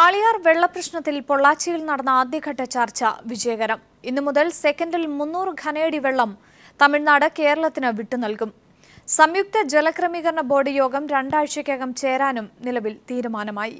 ആളിയാർ വെള്ളപ്രശ്നത്തിൽ പൊള്ളാച്ചിയിൽ നടന്ന ആദ്യഘട്ട ചർച്ച വിജയകരം. ഇന്നു മുതൽ സെക്കൻഡിൽ മുന്നൂറ് ഘനയടി വെള്ളം തമിഴ്നാട് കേരളത്തിന് വിട്ടുനൽകും സംയുക്ത ജലക്രമീകരണ ബോർഡ് യോഗം രണ്ടാഴ്ചയ്ക്കകം ചേരാനും നിലവിൽ തീരുമാനമായി.